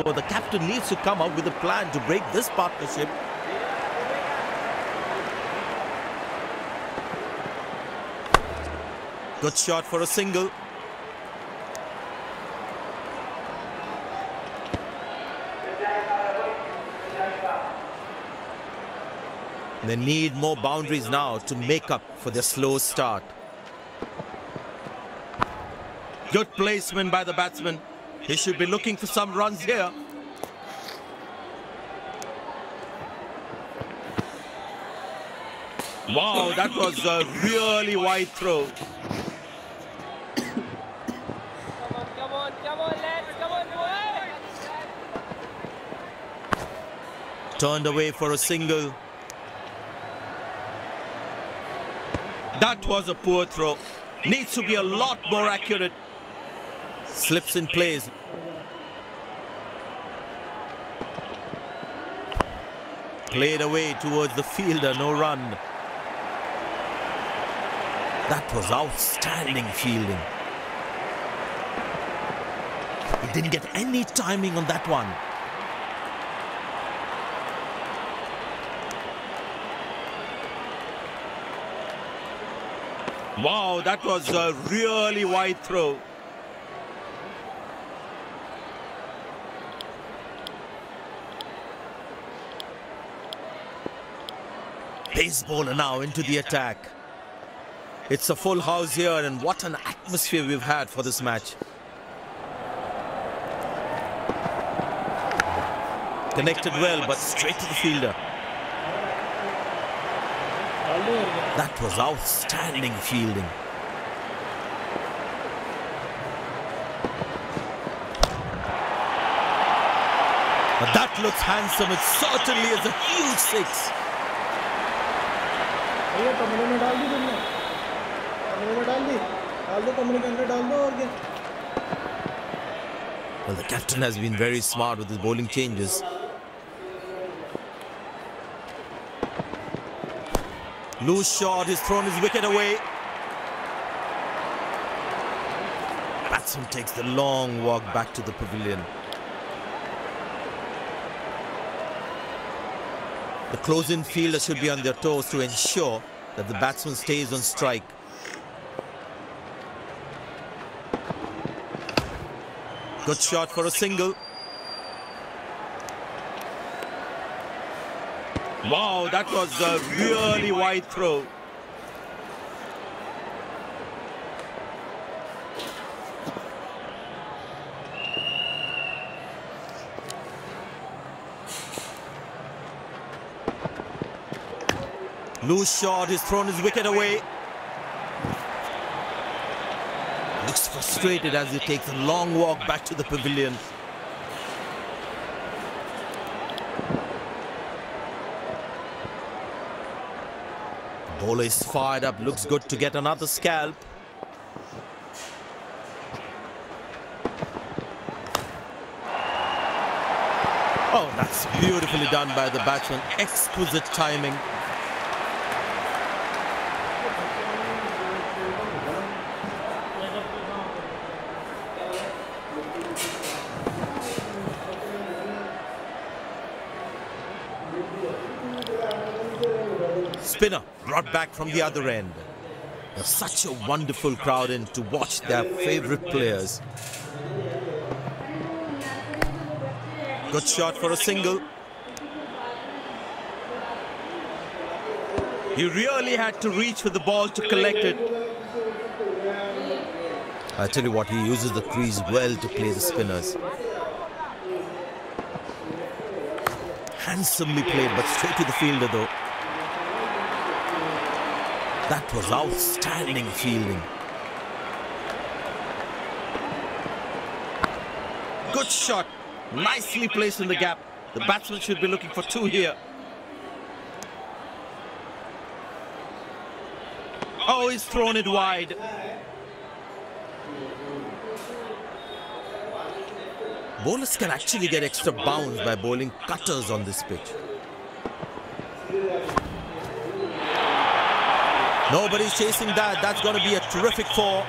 The captain needs to come up with a plan to break this partnership. Good shot for a single. They need more boundaries now to make up for their slow start. Good placement by the batsman. He should be looking for some runs here. Wow, that was a really wide throw. Turned away for a single. That was a poor throw. Needs to be a lot more accurate. Slips in place. Played away towards the fielder, no run. That was outstanding fielding. He didn't get any timing on that one. Wow, that was a really wide throw. Pace bowler now into the attack. It's a full house here and what an atmosphere we've had for this match. Connected well but straight to the fielder. That was outstanding fielding. But that looks handsome. It certainly is a huge six. भैया कमरे में डाल दी तुमने कमरे में डाल दी डाल दो कमरे के अंदर डाल दो और क्या Well, the captain has been very smart with his bowling changes. Loose shot, he's thrown his wicket away. Batsman takes the long walk back to the pavilion. The close-in fielder should be on their toes to ensure that the batsman stays on strike. Good shot for a single. Wow, that was a really wide throw. Loose shot, he's thrown his wicket away. Looks frustrated as he takes a long walk back to the pavilion. Bowler is fired up, looks good to get another scalp. Oh, that's beautifully done by the batsman. Exquisite timing. Spinner brought back from the other end. There's such a wonderful crowd in to watch their favorite players. Good shot for a single. He really had to reach for the ball to collect it. I tell you what, he uses the crease well to play the spinners. Handsomely played, but straight to the fielder though. That was outstanding fielding. Good shot. Nicely placed in the gap. The batsman should be looking for two here. Oh, he's thrown it wide. Bowlers can actually get extra bounce by bowling cutters on this pitch. Nobody's chasing that. That's going to be a terrific four.